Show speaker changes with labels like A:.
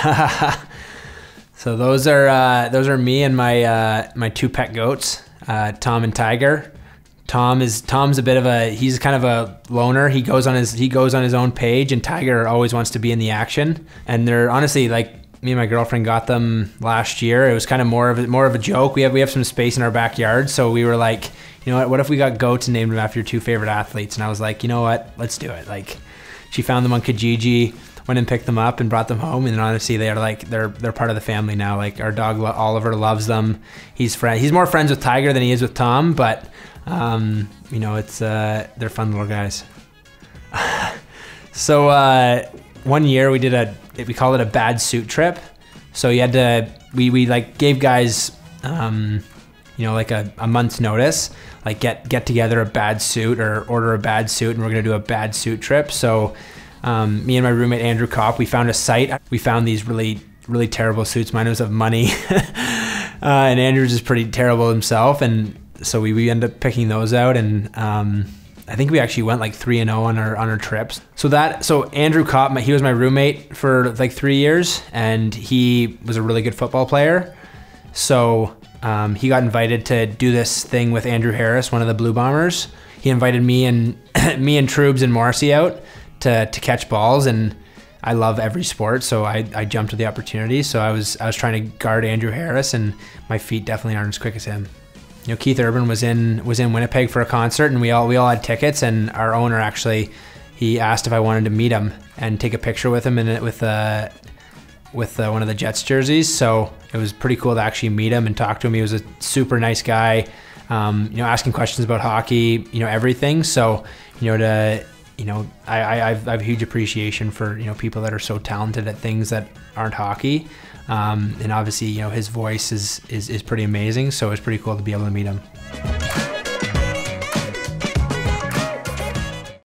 A: so those are uh, those are me and my uh, my two pet goats, uh, Tom and Tiger. Tom is Tom's a bit of a he's kind of a loner. He goes on his he goes on his own page, and Tiger always wants to be in the action. And they're honestly like me and my girlfriend got them last year. It was kind of more of a, more of a joke. We have we have some space in our backyard, so we were like, you know what? What if we got goats and named them after your two favorite athletes? And I was like, you know what? Let's do it. Like, she found them on Kijiji, went and picked them up and brought them home. And honestly, they are like they're they're part of the family now. Like our dog Oliver loves them. He's friend. He's more friends with Tiger than he is with Tom, but um, you know, it's uh, they're fun little guys. so uh, one year we did a we call it a bad suit trip. So you had to we we like gave guys um, you know like a, a month's notice like get get together a bad suit or order a bad suit and we're gonna do a bad suit trip. So um, me and my roommate Andrew Copp we found a site. We found these really really terrible suits. Mine was of money, uh, and Andrew's is pretty terrible himself. And so we, we ended up picking those out and um, I think we actually went like three and zero oh on our on our trips. So that so Andrew Copp, he was my roommate for like three years, and he was a really good football player. So um, he got invited to do this thing with Andrew Harris, one of the Blue Bombers. He invited me and me and Troobs and Morrissey out to to catch balls, and I love every sport, so I, I jumped at the opportunity. So I was I was trying to guard Andrew Harris, and my feet definitely aren't as quick as him you know Keith Urban was in was in Winnipeg for a concert, and we all we all had tickets, and our owner actually he asked if I wanted to meet him and take a picture with him and with uh with uh, one of the Jets jerseys. So it was pretty cool to actually meet him and talk to him. He was a super nice guy, um, you know, asking questions about hockey, you know, everything. So you know to you know, I, I, I've, I have a huge appreciation for, you know, people that are so talented at things that aren't hockey. Um, and obviously, you know, his voice is, is, is pretty amazing. So it's pretty cool to be able to meet him.